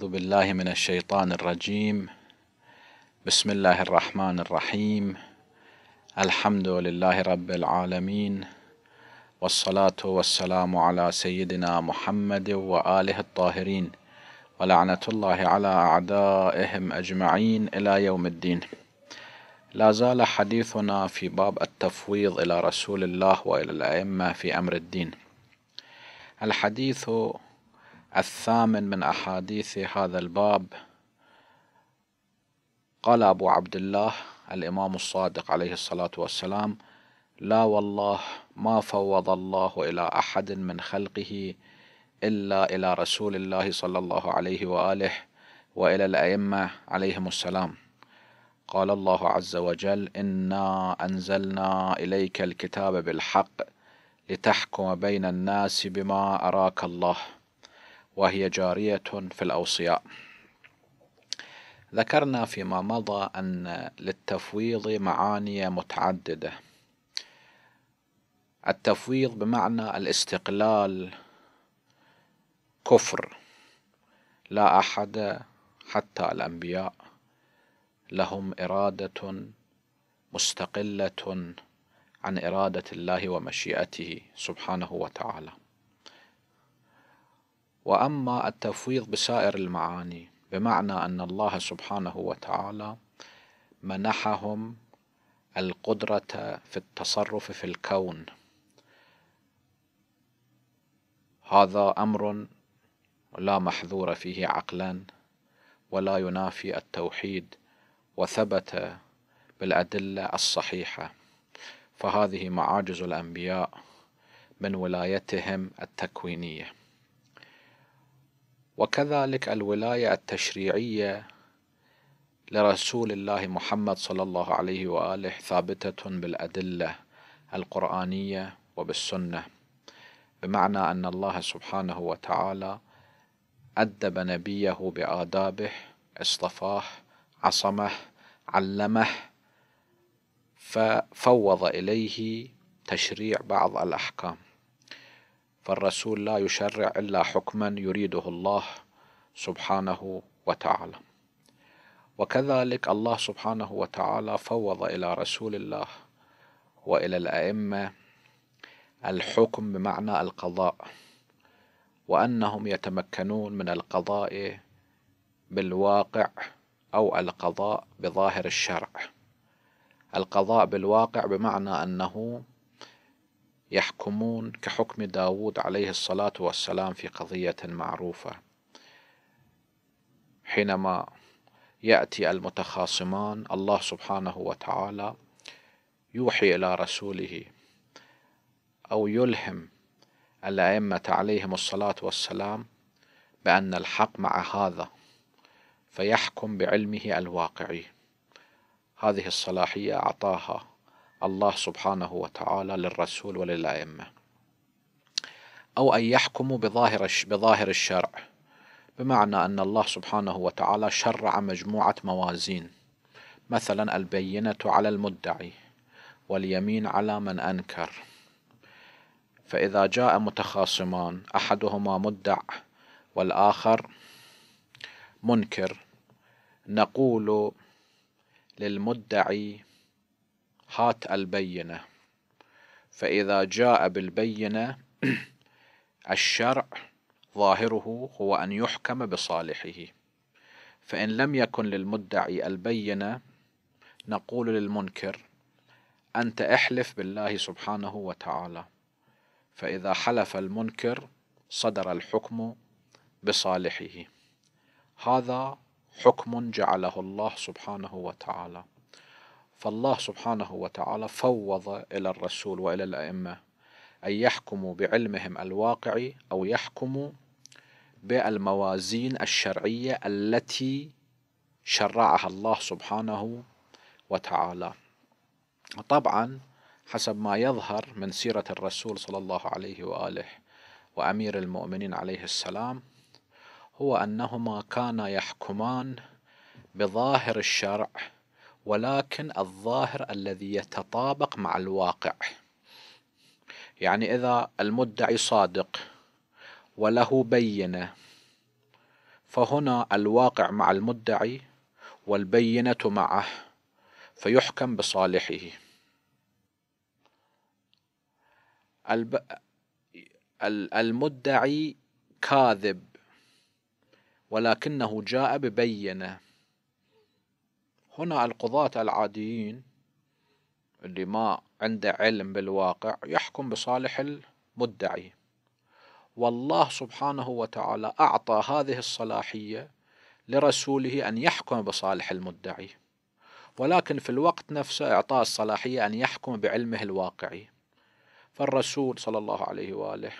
أعوذ بالله من الشيطان الرجيم. بسم الله الرحمن الرحيم. الحمد لله رب العالمين. والصلاة والسلام على سيدنا محمد وآله الطاهرين. ولعنة الله على أعدائهم أجمعين إلى يوم الدين. لا زال حديثنا في باب التفويض إلى رسول الله وإلى الأئمة في أمر الدين. الحديث الثامن من أحاديث هذا الباب. قال أبو عبد الله الإمام الصادق عليه الصلاة والسلام لا والله ما فوض الله إلى أحد من خلقه إلا إلى رسول الله صلى الله عليه وآله وإلى الأئمة عليهم السلام. قال الله عز وجل إنا أنزلنا إليك الكتاب بالحق لتحكم بين الناس بما أراك الله. وهي جارية في الأوصياء. ذكرنا فيما مضى أن للتفويض معاني متعددة. التفويض بمعنى الاستقلال كفر. لا أحد حتى الأنبياء لهم إرادة مستقلة عن إرادة الله ومشيئته سبحانه وتعالى. وأما التفويض بسائر المعاني بمعنى أن الله سبحانه وتعالى منحهم القدرة في التصرف في الكون. هذا أمر لا محذور فيه عقلا ولا ينافي التوحيد وثبت بالأدلة الصحيحة. فهذه معاجز الأنبياء من ولايتهم التكوينية. وكذلك الولاية التشريعية لرسول الله محمد صلى الله عليه وآله ثابتة بالأدلة القرآنية وبالسنة بمعنى أن الله سبحانه وتعالى أدب نبيه بآدابه اصطفاه عصمه علمه ففوض إليه تشريع بعض الأحكام. فالرسول لا يشرع إلا حكما يريده الله سبحانه وتعالى. وكذلك الله سبحانه وتعالى فوض إلى رسول الله وإلى الأئمة الحكم بمعنى القضاء وأنهم يتمكنون من القضاء بالواقع أو القضاء بظاهر الشرع. القضاء بالواقع بمعنى أنه يحكمون كحكم داود عليه الصلاة والسلام في قضية معروفة. حينما يأتي المتخاصمان الله سبحانه وتعالى يوحي إلى رسوله أو يلهم الأئمة عليهم الصلاة والسلام بأن الحق مع هذا فيحكم بعلمه الواقعي. هذه الصلاحية أعطاها الله سبحانه وتعالى للرسول وللأئمة. أو أن يحكموا بظاهر بظاهر الشرع. بمعنى أن الله سبحانه وتعالى شرع مجموعة موازين. مثلا البينة على المدعي واليمين على من أنكر. فإذا جاء متخاصمان أحدهما مدع والآخر منكر نقول للمدعي هات البينة. فإذا جاء بالبينة الشرع ظاهره هو أن يحكم بصالحه. فإن لم يكن للمدعي البينة نقول للمنكر أنت احلف بالله سبحانه وتعالى. فإذا حلف المنكر صدر الحكم بصالحه. هذا حكم جعله الله سبحانه وتعالى. فالله سبحانه وتعالى فوض إلى الرسول وإلى الأئمة أن يحكموا بعلمهم الواقعي أو يحكموا بالموازين الشرعية التي شرعها الله سبحانه وتعالى. طبعا حسب ما يظهر من سيرة الرسول صلى الله عليه وآله وأمير المؤمنين عليه السلام هو أنهما كانا يحكمان بظاهر الشرع ولكن الظاهر الذي يتطابق مع الواقع. يعني إذا المدعي صادق وله بينة فهنا الواقع مع المدعي والبينة معه فيحكم بصالحه. المدعي كاذب ولكنه جاء ببينة. هنا القضاة العاديين اللي ما عنده علم بالواقع يحكم بصالح المدعي. والله سبحانه وتعالى أعطى هذه الصلاحية لرسوله أن يحكم بصالح المدعي. ولكن في الوقت نفسه إعطاء الصلاحية أن يحكم بعلمه الواقعي. فالرسول صلى الله عليه وآله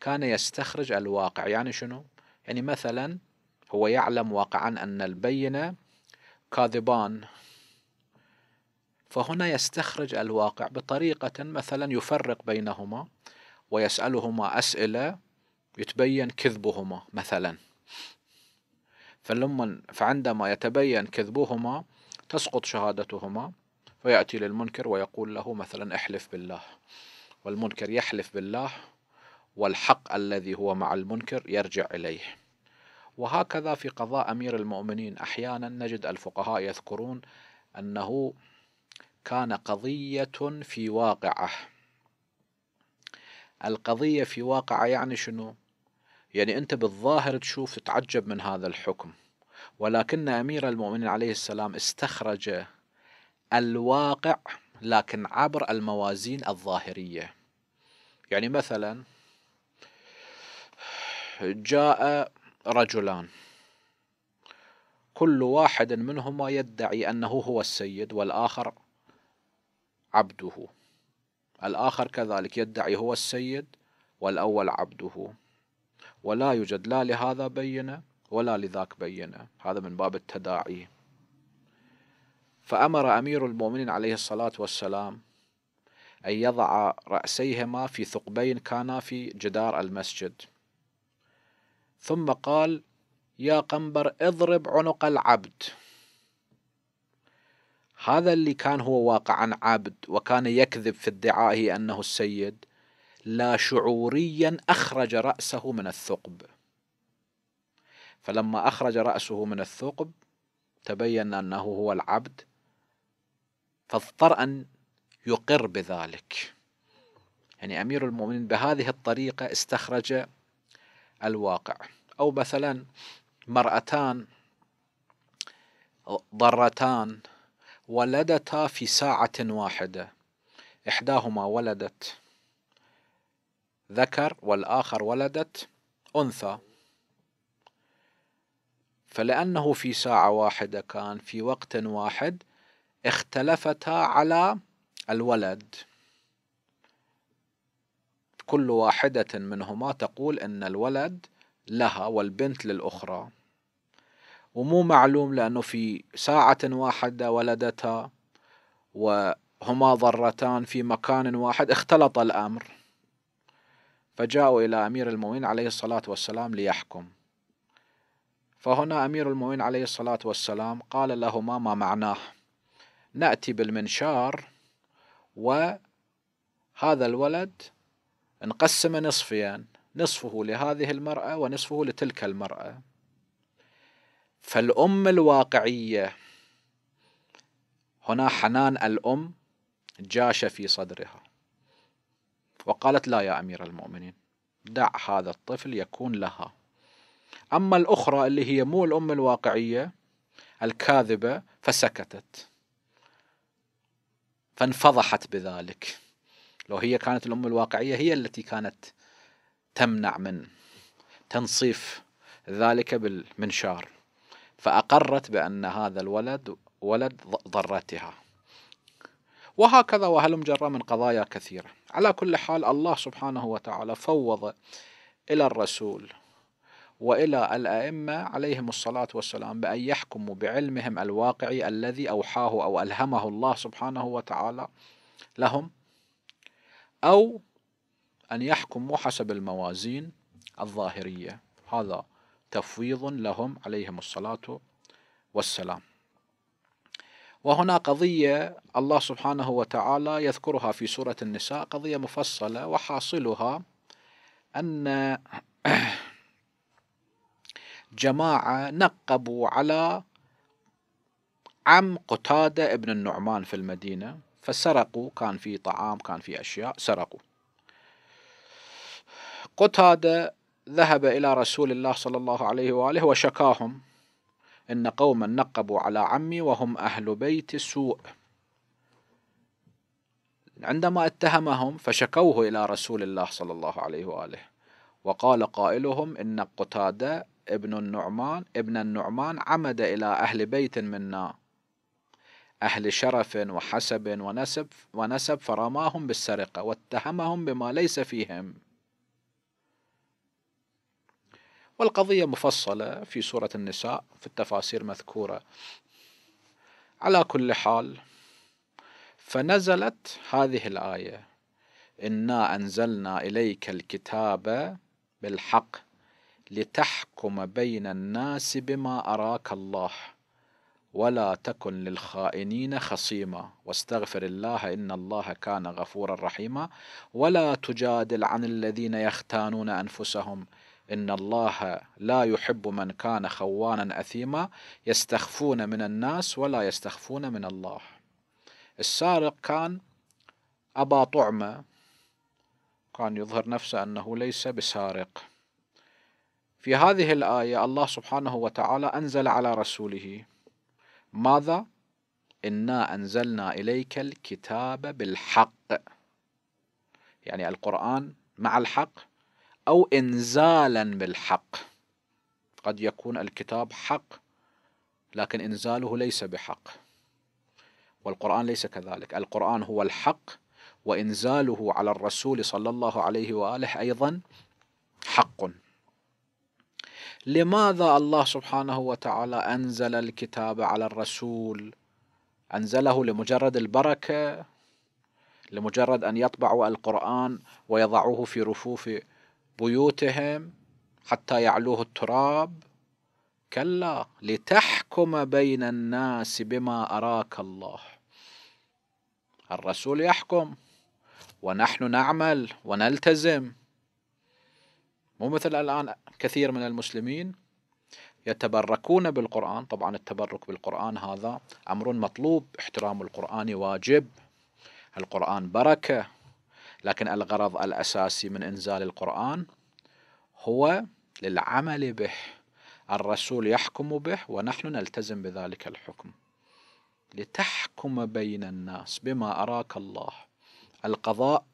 كان يستخرج الواقع. يعني شنو؟ يعني مثلا هو يعلم واقعا أن البينة كاذبان فهنا يستخرج الواقع بطريقة مثلا يفرق بينهما ويسألهما أسئلة يتبين كذبهما مثلا. فلما فعندما يتبين كذبهما تسقط شهادتهما فيأتي للمنكر ويقول له مثلا احلف بالله. والمنكر يحلف بالله والحق الذي هو مع المنكر يرجع إليه. وهكذا في قضاء أمير المؤمنين. أحيانا نجد الفقهاء يذكرون أنه كان قضية في واقعة. القضية في واقعة يعني شنو؟ يعني أنت بالظاهر تشوف تتعجب من هذا الحكم. ولكن أمير المؤمنين عليه السلام استخرج الواقع لكن عبر الموازين الظاهرية. يعني مثلا جاء رجلان. كل واحد منهما يدعي أنه هو السيد والآخر عبده. الآخر كذلك يدعي هو السيد والأول عبده. ولا يوجد لا لهذا بينة ولا لذاك بينة. هذا من باب التداعي. فأمر أمير المؤمنين عليه الصلاة والسلام أن يضع رأسيهما في ثقبين كانا في جدار المسجد. ثم قال يا قنبر اضرب عنق العبد. هذا اللي كان هو واقعا عبد وكان يكذب في ادعائه أنه السيد لا شعوريا أخرج رأسه من الثقب. فلما أخرج رأسه من الثقب تبين أنه هو العبد فاضطر أن يقر بذلك. يعني أمير المؤمنين بهذه الطريقة استخرج الواقع. أو مثلا مرأتان ضرتان ولدتا في ساعة واحدة. إحداهما ولدت. ذكر والآخر ولدت. أنثى. فلأنه في ساعة واحدة كان في وقت واحد اختلفتا على الولد. كل واحدة منهما تقول أن الولد لها والبنت للأخرى. ومو معلوم لأنه في ساعة واحدة ولدتا وهما ضرتان في مكان واحد اختلط الأمر. فجاءوا إلى أمير المؤمنين عليه الصلاة والسلام ليحكم. فهنا أمير المؤمنين عليه الصلاة والسلام قال لهما ما معناه. نأتي بالمنشار وهذا الولد نقسم نصفين نصفه لهذه المرأة ونصفه لتلك المرأة. فالأم الواقعية هنا حنان الأم جاش في صدرها وقالت لا يا أمير المؤمنين دع هذا الطفل يكون لها. أما الأخرى اللي هي مو الأم الواقعية الكاذبة فسكتت. فانفضحت بذلك. لو هي كانت الأم الواقعية هي التي كانت تمنع من تنصيف ذلك بالمنشار. فأقرت بأن هذا الولد ولد ضرتها. وهكذا وهلم جرى من قضايا كثيرة. على كل حال الله سبحانه وتعالى فوض إلى الرسول وإلى الأئمة عليهم الصلاة والسلام بأن يحكموا بعلمهم الواقعي الذي أوحاه أو ألهمه الله سبحانه وتعالى لهم أو أن يحكموا حسب الموازين الظاهرية. هذا تفويض لهم عليهم الصلاة والسلام. وهنا قضية الله سبحانه وتعالى يذكرها في سورة النساء قضية مفصلة وحاصلها أن جماعة نقبوا على عم قتادة ابن النعمان في المدينة. فسرقوا كان في طعام كان في أشياء سرقوا قتادة ذهب إلى رسول الله صلى الله عليه وآله وشكاهم إن قوما نقبوا على عمي وهم أهل بيت سوء عندما اتهمهم فشكوه إلى رسول الله صلى الله عليه وآله وقال قائلهم إن قتادة ابن النعمان ابن النعمان عمد إلى أهل بيت منا. أهل شرف وحسب ونسب ونسب فرماهم بالسرقة واتهمهم بما ليس فيهم. والقضية مفصلة في سورة النساء في التفاسير مذكورة. على كل حال فنزلت هذه الآية إنا أنزلنا إليك الكتاب بالحق لتحكم بين الناس بما أراك الله. ولا تكن للخائنين خصيما واستغفر الله إن الله كان غفورا رحيما ولا تجادل عن الذين يختانون أنفسهم إن الله لا يحب من كان خوانا أثيما يستخفون من الناس ولا يستخفون من الله. السارق كان أبا طعمة كان يظهر نفسه أنه ليس بسارق. في هذه الآية الله سبحانه وتعالى أنزل على رسوله ماذا؟ إنا أنزلنا إليك الكتاب بالحق. يعني القرآن مع الحق أو إنزالا بالحق. قد يكون الكتاب حق لكن إنزاله ليس بحق. والقرآن ليس كذلك. القرآن هو الحق وإنزاله على الرسول صلى الله عليه وآله أيضا حق. لماذا الله سبحانه وتعالى أنزل الكتاب على الرسول؟ أنزله لمجرد البركة؟ لمجرد أن يطبعوا القرآن ويضعوه في رفوف بيوتهم حتى يعلوه التراب؟ كلا لتحكم بين الناس بما أراك الله. الرسول يحكم ونحن نعمل ونلتزم. مو مثل الآن كثير من المسلمين يتبركون بالقرآن. طبعا التبرك بالقرآن هذا أمر مطلوب احترام القرآن واجب القرآن بركة. لكن الغرض الأساسي من إنزال القرآن هو للعمل به الرسول يحكم به ونحن نلتزم بذلك الحكم. لتحكم بين الناس بما أراك الله. القضاء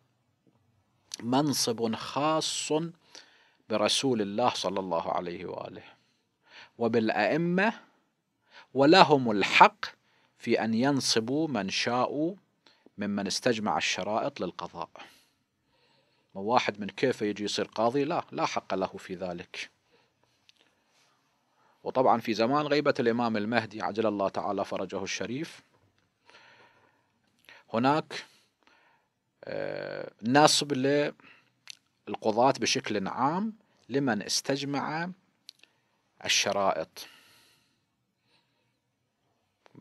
منصب خاص برسول الله صلى الله عليه وآله. وبالأئمة ولهم الحق في أن ينصبوا من شاءوا ممن استجمع الشرائط للقضاء. واحد من كيف يجي يصير قاضي؟ لا لا حق له في ذلك. وطبعا في زمان غيبة الإمام المهدي عجل الله تعالى فرجه الشريف. هناك آه، نصب للقضاة بشكل عام لمن استجمع الشرائط.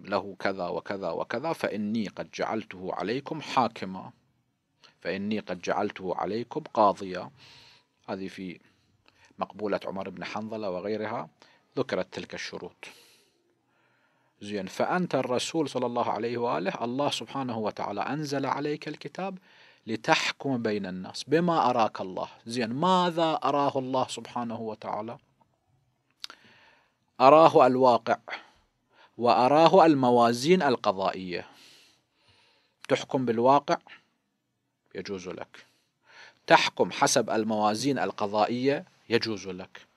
له كذا وكذا وكذا فإني قد جعلته عليكم حاكما. فإني قد جعلته عليكم قاضيا. هذه في مقبولة عمر بن حنظلة وغيرها. ذكرت تلك الشروط. زين فأنت الرسول صلى الله عليه وآله الله سبحانه وتعالى أنزل عليك الكتاب لتحكم بين الناس. بما أراك الله. زين ماذا أراه الله سبحانه وتعالى؟ أراه الواقع وأراه الموازين القضائية. تحكم بالواقع؟ يجوز لك. تحكم حسب الموازين القضائية؟ يجوز لك.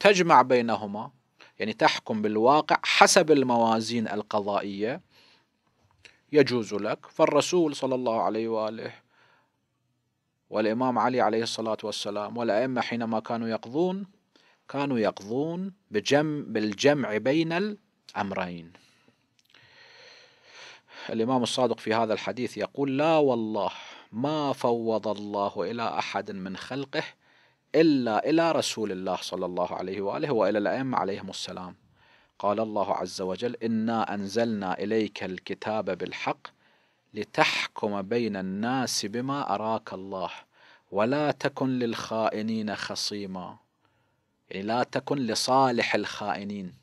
تجمع بينهما يعني تحكم بالواقع حسب الموازين القضائية؟ يجوز لك. فالرسول صلى الله عليه وآله والإمام علي عليه الصلاة والسلام والأئمة حينما كانوا يقضون كانوا يقضون بجم بالجمع بين الأمرين. الإمام الصادق في هذا الحديث يقول لا والله ما فوض الله إلى أحد من خلقه إلا إلى رسول الله صلى الله عليه وآله وإلى الأئمة عليهم السلام. قال الله عز وجل إنا أنزلنا إليك الكتاب بالحق لتحكم بين الناس بما أراك الله ولا تكن للخائنين خصيما. يعني لا تكن لصالح الخائنين.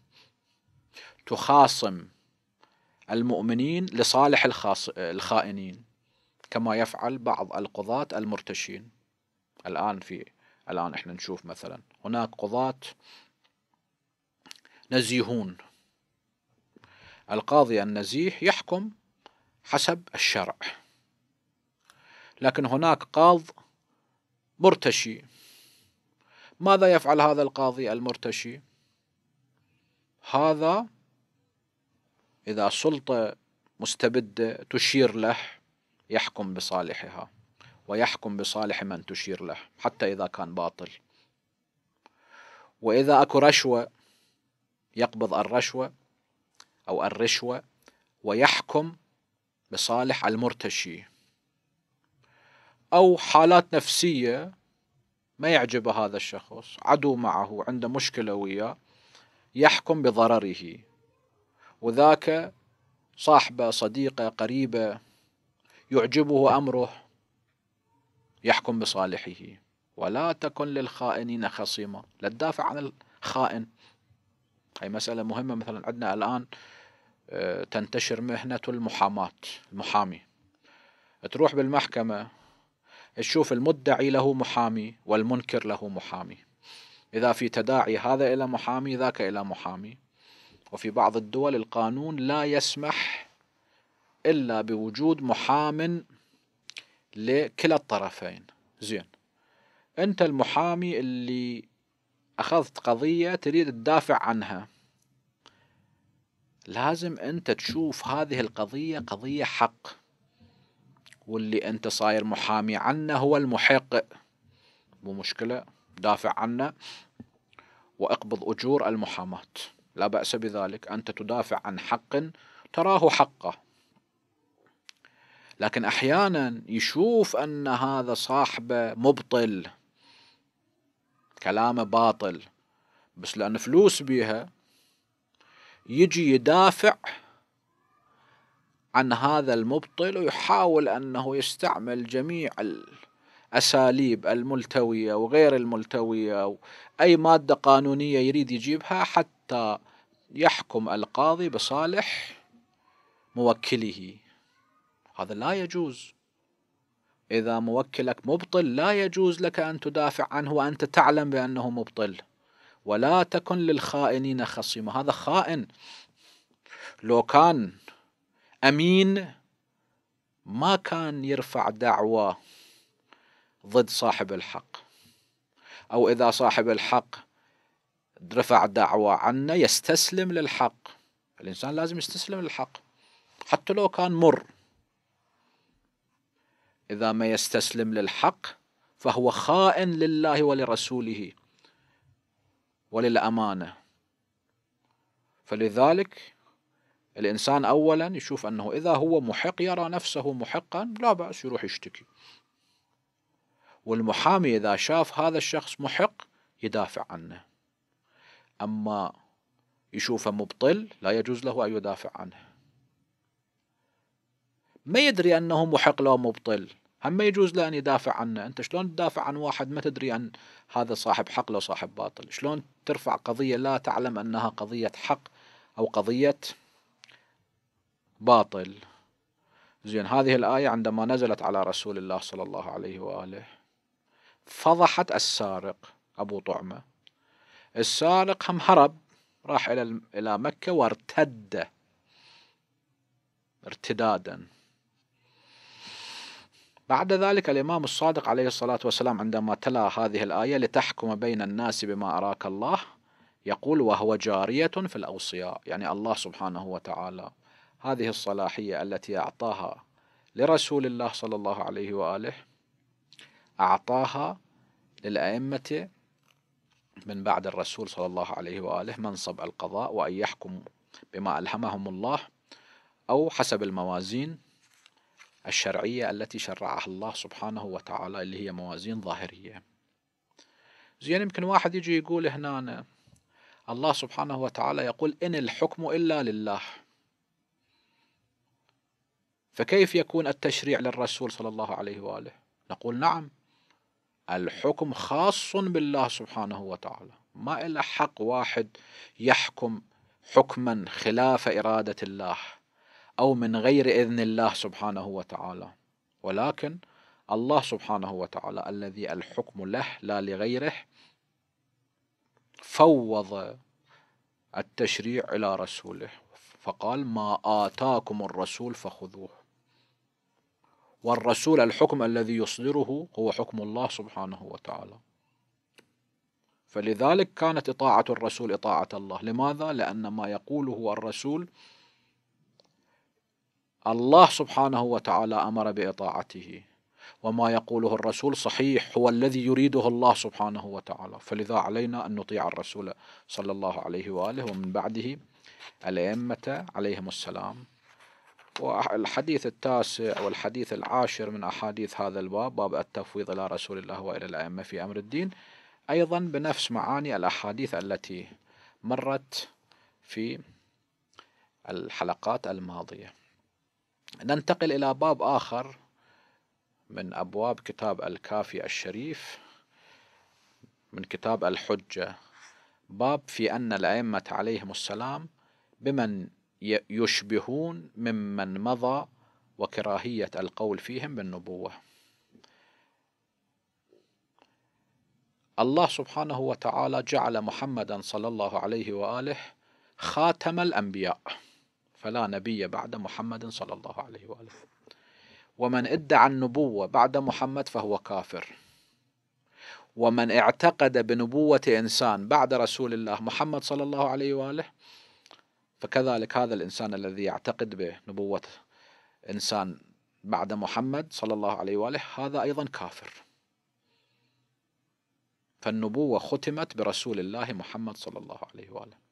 تخاصم المؤمنين لصالح الخائنين كما يفعل بعض القضاة المرتشين. الآن في الآن إحنا نشوف مثلا هناك قضاة نزيهون. القاضي النزيه يحكم حسب الشرع. لكن هناك قاض مرتشي. ماذا يفعل هذا القاضي المرتشي؟ هذا إذا سلطة مستبدة تشير له يحكم بصالحها ويحكم بصالح من تشير له حتى إذا كان باطل. وإذا أكو رشوة يقبض الرشوة أو الرشوة ويحكم بصالح المرتشي. أو حالات نفسية ما يعجب هذا الشخص عدو معه عنده مشكلة وياه يحكم بضرره. وذاك صاحبة صديقة قريبة يعجبه أمره يحكم بصالحه. ولا تكن للخائنين خصيما. لا تدافع عن الخائن. هاي مسألة مهمة مثلا عندنا الآن. تنتشر مهنة المحاماة المحامي. تروح بالمحكمة تشوف المدعي له محامي والمنكر له محامي. إذا في تداعي هذا إلى محامي ذاك إلى محامي. وفي بعض الدول القانون لا يسمح إلا بوجود محام لكلا الطرفين. زين. أنت المحامي اللي أخذت قضية تريد تدافع عنها. لازم أنت تشوف هذه القضية قضية حق واللي أنت صاير محامي عنه هو المحق. مو مشكلة دافع عنه وأقبض أجور المحاماة. لا بأس بذلك. أنت تدافع عن حق تراه حقه. لكن أحيانا يشوف أن هذا صاحبه مبطل كلامه باطل بس لأن فلوس بيها يجي يدافع عن هذا المبطل ويحاول أنه يستعمل جميع الأساليب الملتوية وغير الملتوية أي مادة قانونية يريد يجيبها حتى يحكم القاضي بصالح موكله. هذا لا يجوز. إذا موكلك مبطل لا يجوز لك أن تدافع عنه وأنت تعلم بأنه مبطل. ولا تكن للخائنين خصيمة هذا خائن لو كان أمين ما كان يرفع دعوى ضد صاحب الحق. أو إذا صاحب الحق رفع دعوى عنه يستسلم للحق. الإنسان لازم يستسلم للحق. حتى لو كان مر. إذا ما يستسلم للحق فهو خائن لله ولرسوله. وللأمانة. فلذلك الإنسان أولا يشوف أنه إذا هو محق يرى نفسه محقا لا بأس يروح يشتكي. والمحامي إذا شاف هذا الشخص محق يدافع عنه. أما يشوفه مبطل لا يجوز له أن يدافع عنه. ما يدري أنه محق لو مبطل. هم ما يجوز له أن يدافع عنه. أنت شلون تدافع عن واحد؟ ما تدري أن هذا صاحب حق لو صاحب باطل. شلون ترفع قضية لا تعلم أنها قضية حق أو قضية باطل؟ زين هذه الآية عندما نزلت على رسول الله صلى الله عليه وآله. فضحت السارق أبو طعمة. السارق هم هرب راح إلى مكة وارتد. ارتدادا. بعد ذلك الإمام الصادق عليه الصلاة والسلام عندما تلا هذه الآية لتحكم بين الناس بما أراك الله يقول وهو جارية في الأوصياء يعني الله سبحانه وتعالى. هذه الصلاحية التي أعطاها لرسول الله صلى الله عليه وآله أعطاها للأئمة من بعد الرسول صلى الله عليه وآله منصب القضاء وأن يحكم بما ألهمهم الله أو حسب الموازين. الشرعية التي شرعها الله سبحانه وتعالى اللي هي موازين ظاهرية. زين يمكن واحد يجي يقول هنا الله سبحانه وتعالى يقول إن الحكم إلا لله. فكيف يكون التشريع للرسول صلى الله عليه وآله؟ نقول نعم الحكم خاص بالله سبحانه وتعالى. ما إلا حق واحد يحكم حكما خلاف إرادة الله. أو من غير إذن الله سبحانه وتعالى. ولكن الله سبحانه وتعالى الذي الحكم له لا لغيره فوض التشريع إلى رسوله. فقال ما آتاكم الرسول فخذوه. والرسول الحكم الذي يصدره هو حكم الله سبحانه وتعالى. فلذلك كانت إطاعة الرسول إطاعة الله. لماذا؟ لأن ما يقوله الرسول الله سبحانه وتعالى أمر بإطاعته. وما يقوله الرسول صحيح هو الذي يريده الله سبحانه وتعالى. فلذا علينا أن نطيع الرسول صلى الله عليه وآله ومن بعده الأئمة عليهم السلام. والحديث التاسع والحديث العاشر من أحاديث هذا الباب باب التفويض إلى رسول الله وإلى الأئمة في أمر الدين. أيضا بنفس معاني الأحاديث التي مرت في الحلقات الماضية. ننتقل إلى باب آخر من أبواب كتاب الكافي الشريف من كتاب الحجة. باب في أن الأئمة عليهم السلام بمن يشبهون ممن مضى وكراهية القول فيهم بالنبوة. الله سبحانه وتعالى جعل محمدا صلى الله عليه وآله خاتم الأنبياء. فلا نبي بعد محمد صلى الله عليه وآله. ومن ادعى النبوة بعد محمد فهو كافر. ومن اعتقد بنبوة إنسان بعد رسول الله محمد صلى الله عليه وآله فكذلك هذا الإنسان الذي يعتقد بنبوة إنسان بعد محمد صلى الله عليه وآله هذا أيضا كافر. فالنبوة ختمت برسول الله محمد صلى الله عليه وآله.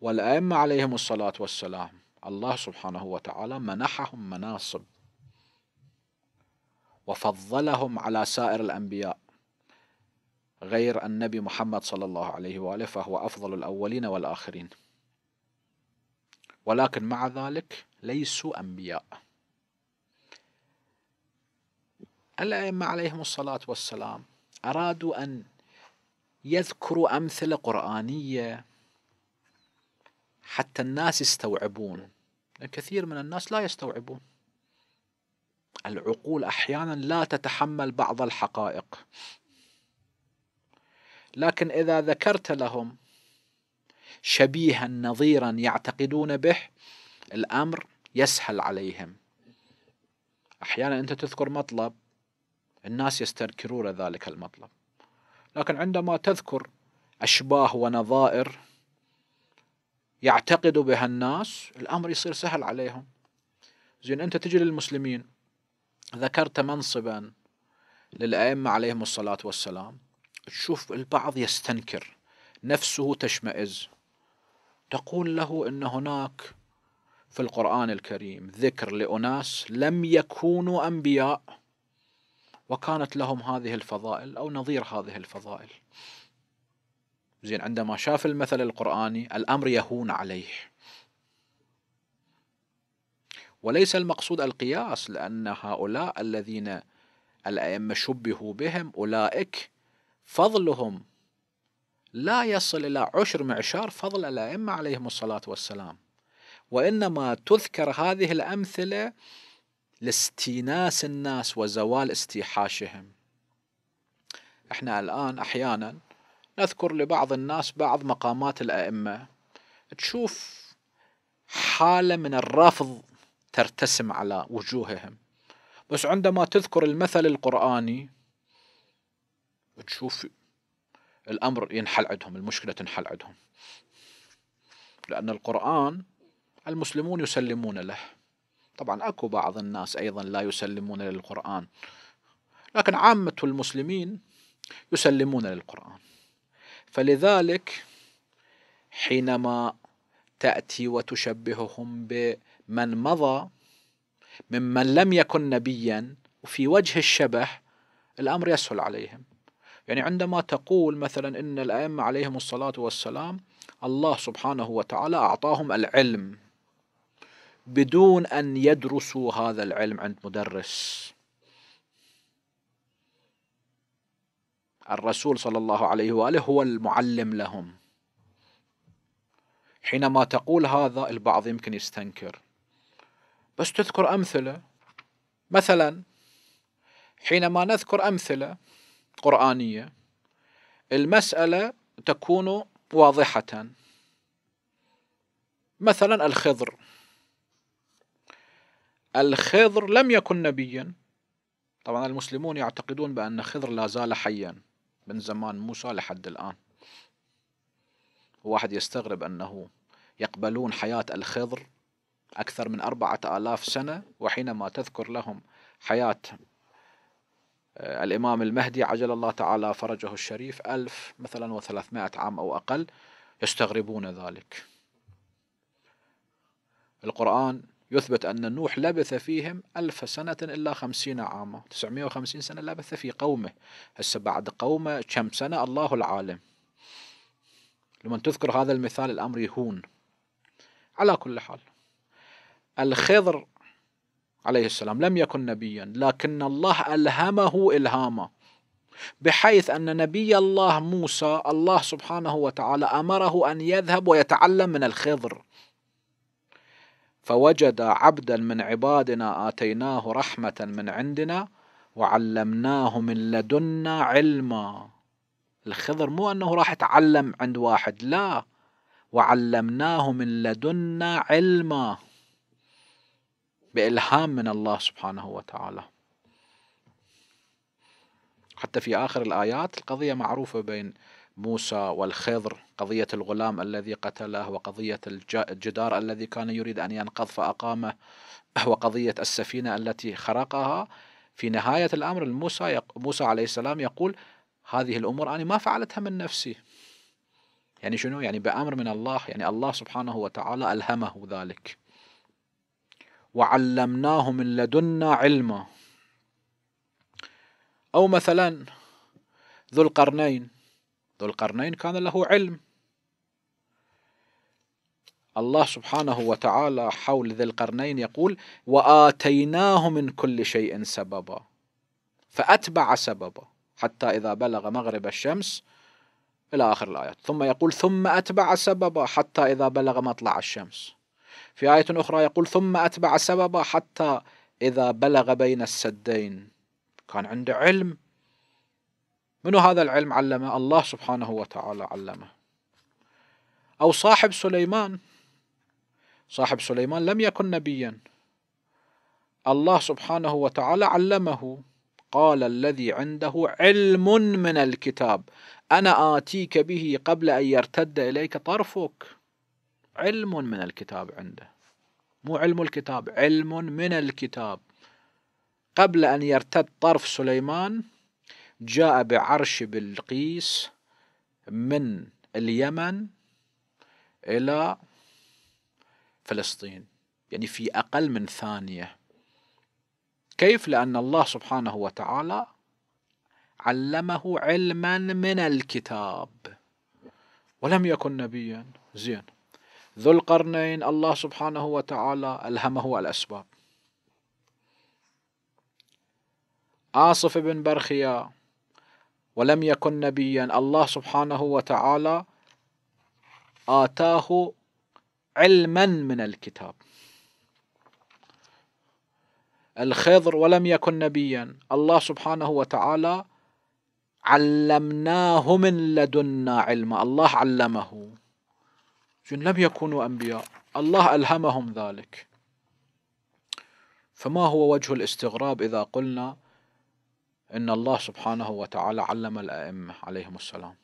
والأئمة عليهم الصلاة والسلام. الله سبحانه وتعالى منحهم مناصب. وفضلهم على سائر الأنبياء. غير النبي محمد صلى الله عليه وآله فهو أفضل الأولين والآخرين. ولكن مع ذلك ليسوا أنبياء. الأئمة عليهم الصلاة والسلام أرادوا أن يذكروا أمثلة قرآنية حتى الناس يستوعبون. كثير من الناس لا يستوعبون. العقول أحيانا لا تتحمل بعض الحقائق. لكن إذا ذكرت لهم شبيها نظيرا يعتقدون به الأمر يسهل عليهم. أحيانا أنت تذكر مطلب الناس يستنكرون ذلك المطلب. لكن عندما تذكر أشباه ونظائر يعتقد بها الناس الأمر يصير سهل عليهم. زين أنت تجي للمسلمين. ذكرت منصبا للأئمة عليهم الصلاة والسلام. تشوف البعض يستنكر نفسه تشمئز. تقول له إن هناك في القرآن الكريم ذكر لأناس لم يكونوا أنبياء وكانت لهم هذه الفضائل أو نظير هذه الفضائل. زين عندما شاف المثل القرآني الأمر يهون عليه. وليس المقصود القياس لأن هؤلاء الذين الأئمة شبهوا بهم أولئك فضلهم لا يصل إلى عشر معشار فضل الأئمة عليهم الصلاة والسلام. وإنما تذكر هذه الأمثلة لاستيناس الناس وزوال استيحاشهم. إحنا الآن أحيانا نذكر لبعض الناس بعض مقامات الأئمة. تشوف حالة من الرفض ترتسم على وجوههم. بس عندما تذكر المثل القرآني تشوف الأمر ينحل عندهم المشكلة تنحل عندهم. لأن القرآن المسلمون يسلمون له. طبعا أكو بعض الناس أيضا لا يسلمون للقرآن. لكن عامة المسلمين يسلمون للقرآن. فلذلك حينما تأتي وتشبههم بمن مضى ممن لم يكن نبيا وفي وجه الشبه الأمر يسهل عليهم. يعني عندما تقول مثلا إن الأئمة عليهم الصلاة والسلام الله سبحانه وتعالى أعطاهم العلم بدون أن يدرسوا هذا العلم عند مدرس. الرسول صلى الله عليه وآله هو المعلم لهم. حينما تقول هذا البعض يمكن يستنكر. بس تذكر أمثلة. مثلا حينما نذكر أمثلة قرآنية المسألة تكون واضحة. مثلا الخضر. الخضر لم يكن نبيا. طبعا المسلمون يعتقدون بأن خضر لا زال حيا. من زمان موسى لحد الآن. واحد يستغرب أنه يقبلون حياة الخضر أكثر من أربعة آلاف سنة وحينما تذكر لهم حياة آه، الإمام المهدي عجل الله تعالى فرجه الشريف ألف مثلا وثلاثمائة عام أو أقل يستغربون ذلك. القرآن يثبت أن نوح لبث فيهم ألف سنة إلا خمسين عاما. تسعمائة وخمسين سنة لبث في قومه. هسه بعد قومه كم سنة؟ الله العالم. لمن تذكر هذا المثال الأمر يهون. على كل حال. الخضر عليه السلام لم يكن نبيا لكن الله ألهمه إلهاما بحيث أن نبي الله موسى الله سبحانه وتعالى أمره أن يذهب ويتعلم من الخضر. فوجد عبدا من عبادنا آتيناه رحمة من عندنا وعلمناه من لدنا علما. الخضر مو أنه راح يتعلم عند واحد لا. وعلمناه من لدنا علما. بإلهام من الله سبحانه وتعالى. حتى في آخر الآيات القضية معروفة بين موسى والخضر. قضية الغلام الذي قتله وقضية الجدار الذي كان يريد أن ينقض فأقامه وقضية السفينة التي خرقها. في نهاية الأمر موسى موسى عليه السلام يقول هذه الأمور أنا ما فعلتها من نفسي. يعني شنو؟ يعني بأمر من الله يعني الله سبحانه وتعالى ألهمه ذلك. وعلمناه من لدنا علما. أو مثلا ذو القرنين. ذو القرنين كان له علم. الله سبحانه وتعالى حول ذي القرنين يقول وآتيناه من كل شيء سببا. فأتبع سببا حتى إذا بلغ مغرب الشمس إلى آخر الآيات. ثم يقول ثم أتبع سببا حتى إذا بلغ مطلع الشمس. في آية أخرى يقول ثم أتبع سببا حتى إذا بلغ بين السدين. كان عنده علم. منو هذا العلم علمه؟ الله سبحانه وتعالى علمه. أو صاحب سليمان. صاحب سليمان لم يكن نبيا. الله سبحانه وتعالى علمه. قال الذي عنده علم من الكتاب. أنا آتيك به قبل أن يرتد إليك طرفك. علم من الكتاب عنده. مو علم الكتاب علم من الكتاب. قبل أن يرتد طرف سليمان جاء بعرش بلقيس من اليمن إلى فلسطين يعني في أقل من ثانية. كيف؟ لأن الله سبحانه وتعالى علمه علما من الكتاب. ولم يكن نبيا. زين. ذو القرنين الله سبحانه وتعالى ألهمه الأسباب. آصف بن برخيا ولم يكن نبيا. الله سبحانه وتعالى آتاه علما من الكتاب. الخضر ولم يكن نبيا. الله سبحانه وتعالى علمناه من لدنا علما. الله علمه. لم يكونوا أنبياء. الله ألهمهم ذلك. فما هو وجه الاستغراب إذا قلنا إن الله سبحانه وتعالى علم الأئمة عليهم السلام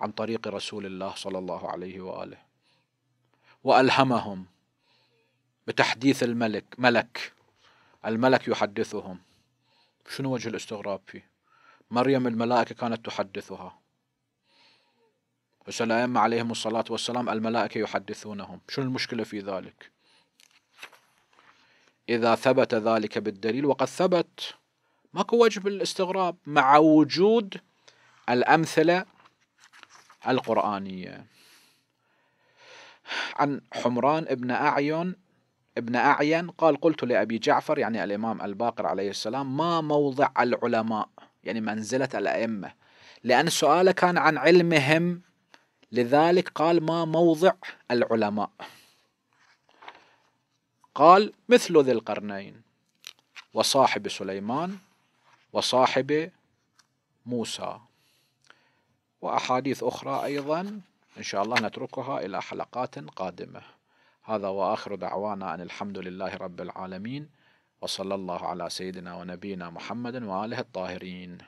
عن طريق رسول الله صلى الله عليه وآله. وألهمهم بتحديث الملك ملك. الملك يحدثهم. شنو وجه الاستغراب فيه؟ مريم الملائكة كانت تحدثها. بس الأئمة عليهم الصلاة والسلام الملائكة يحدثونهم. شنو المشكلة في ذلك؟ إذا ثبت ذلك بالدليل وقد ثبت. ماكو وجه بالاستغراب مع وجود الأمثلة القرآنية. عن حمران ابن أعين ابن أعين قال قلت لأبي جعفر يعني الإمام الباقر عليه السلام ما موضع العلماء؟ يعني منزلة الأئمة. لأن السؤال كان عن علمهم لذلك قال ما موضع العلماء. قال مثل ذي القرنين وصاحب سليمان وصاحب موسى وأحاديث أخرى أيضا إن شاء الله نتركها إلى حلقات قادمة. هذا وآخر دعوانا أن الحمد لله رب العالمين وصلى الله على سيدنا ونبينا محمد وآله الطاهرين.